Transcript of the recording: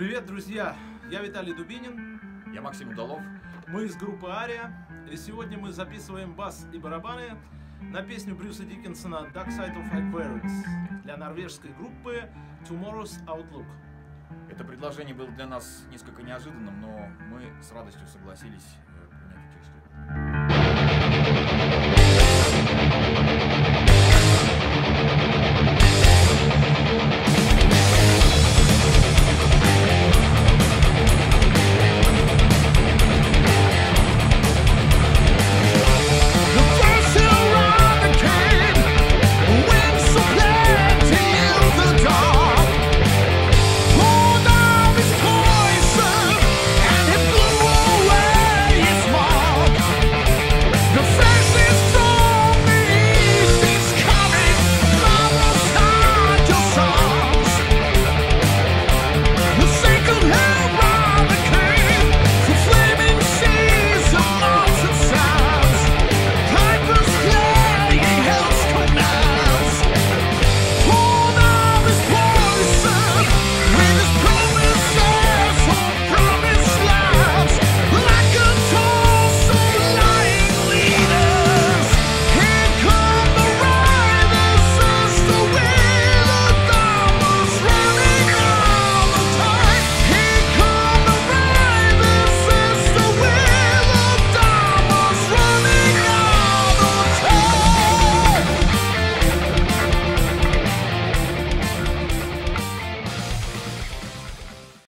Привет, друзья! Я Виталий Дубинин. Я Максим Удалов. Мы из группы Ария. И сегодня мы записываем бас и барабаны на песню Брюса Диккенсона Dark Side of Aquarius для норвежской группы Tomorrow's Outlook. Это предложение было для нас несколько неожиданным, но мы с радостью согласились